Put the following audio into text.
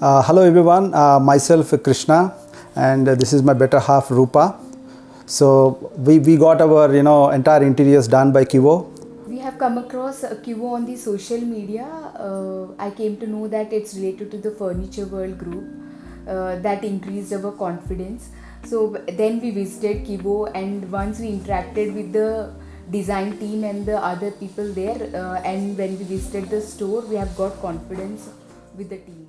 Uh, hello everyone, uh, myself Krishna and uh, this is my better half Roopa. So we, we got our you know entire interiors done by KIWO. We have come across uh, KIWO on the social media. Uh, I came to know that it's related to the Furniture World group uh, that increased our confidence. So then we visited KIWO and once we interacted with the design team and the other people there uh, and when we visited the store we have got confidence with the team.